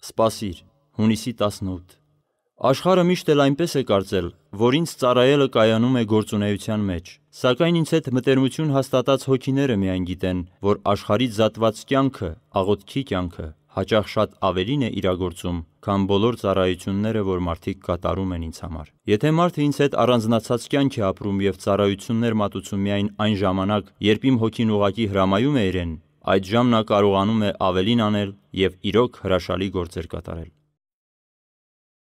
Սպասիր։ Հունիսի 18 Աշխարհը միշտ էլ այնպես է կարծել, որ ինձ ծառայելը կայանում է գործունեության մեջ, սակայն ինձ հետ մտերմություն հաստատած հոգիները միայն գիտեն, որ աշխարհից զատված կյանքը, աղոթքի կյանքը, հաճախ շատ ավելին է իրագործում, քան բոլոր ծառայությունները, որ մարդիկ կատարում են ինձ համար։ Եթե մարդը ինձ հետ առանձնացած կյանք է ապրում և ծառայություններ մատուցում միայն այն ժամանակ, երբ իմ հոգին ուղղակի հրամայում է իրեն, այդժամ նա կարողանում է ավելին անել և իրոք հրաշալի գործեր կատարել։